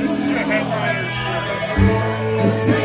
This is a headliner show.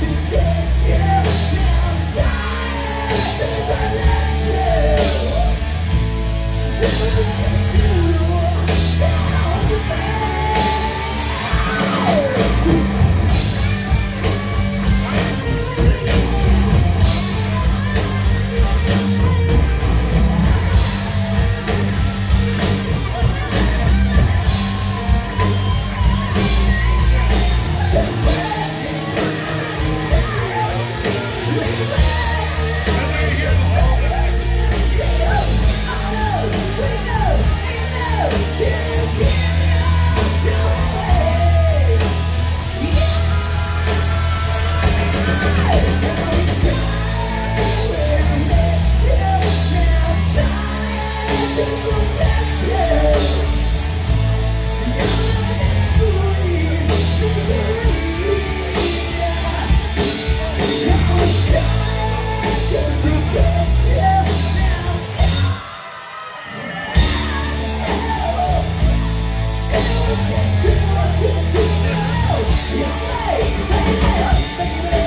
Yeah. Too much, too hey, hey, hey.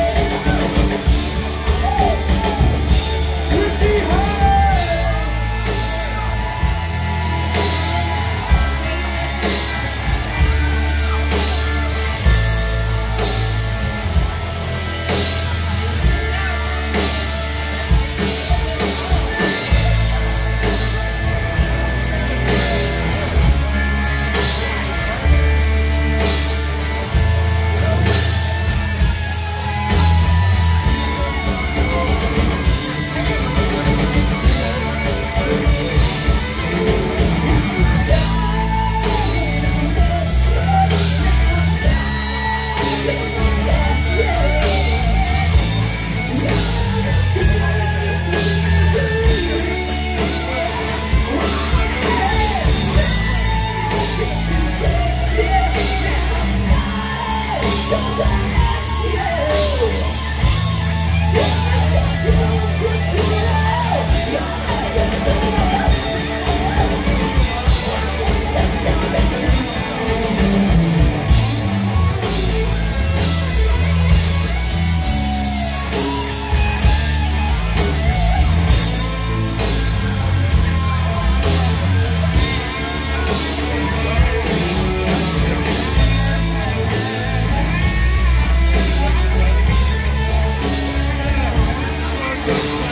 You're Thank you.